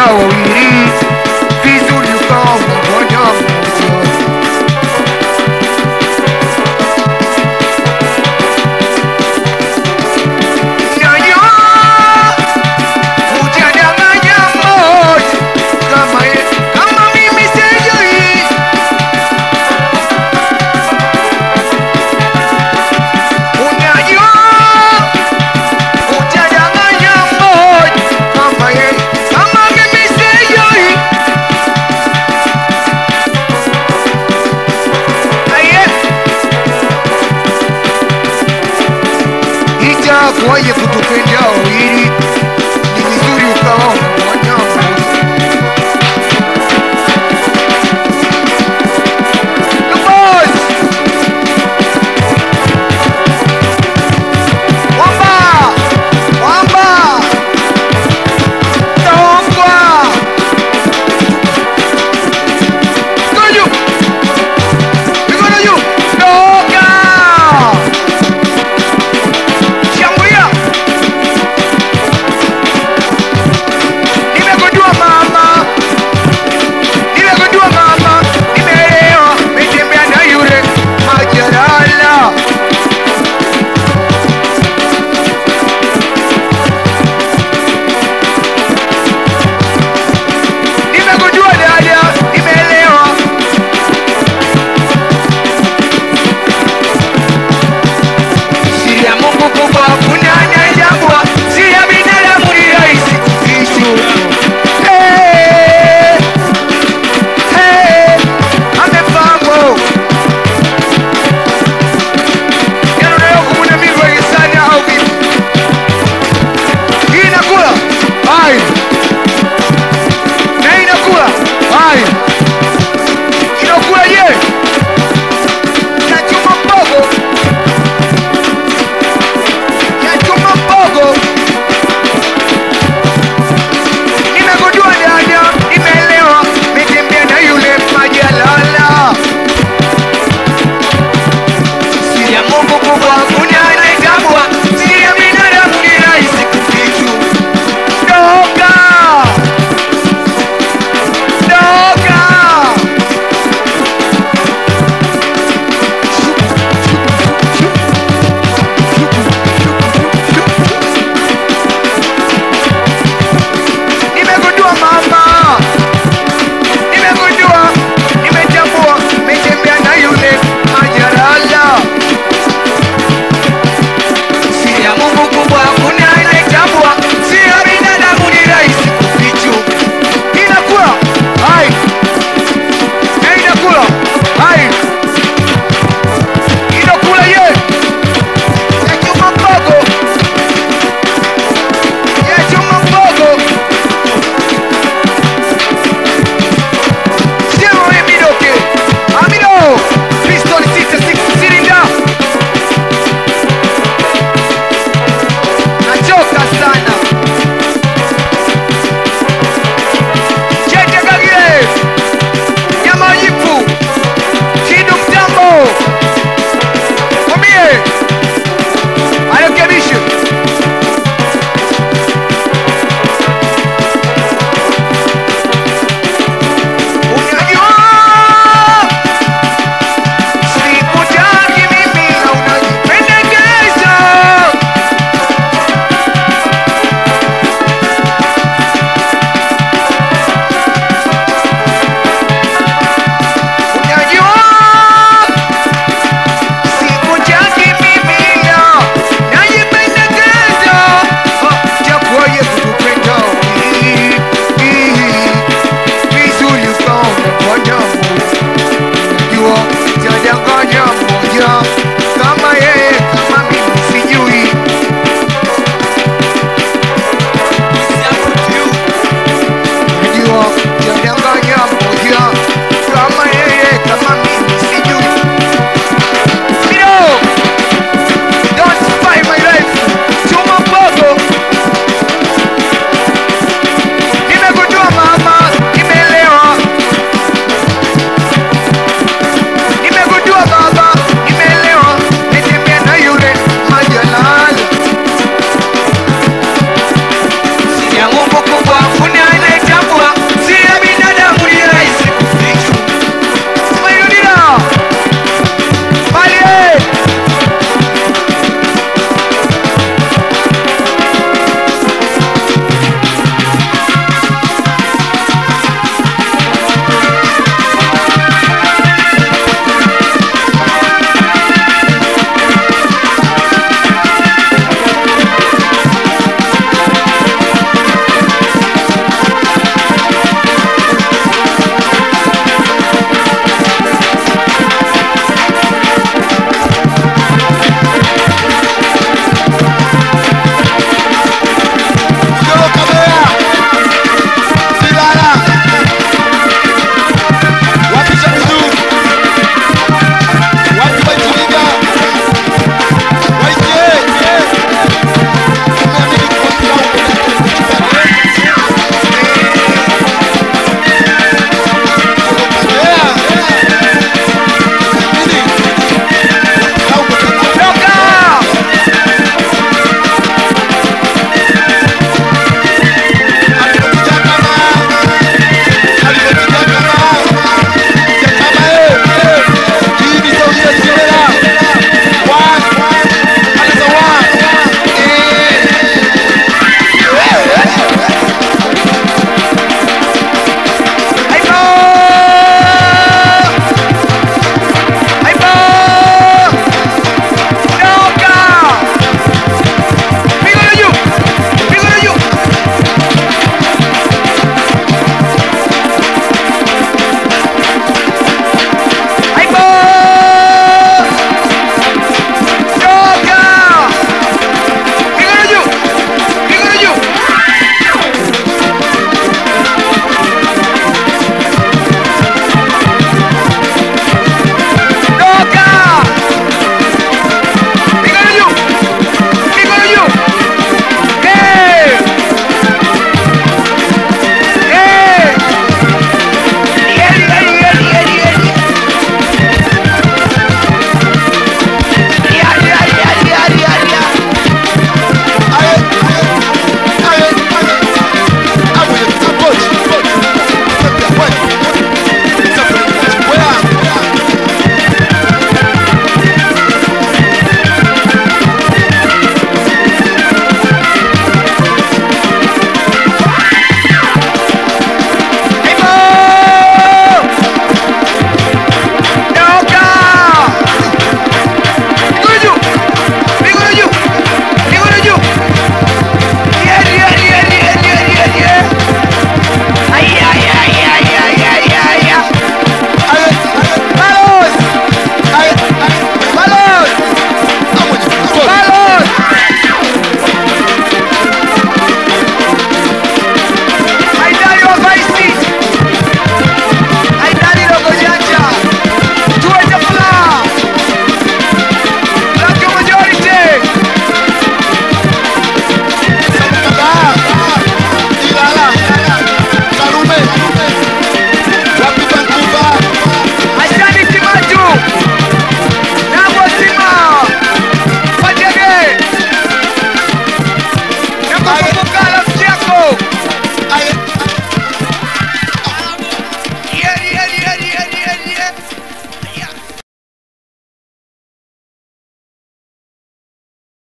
go.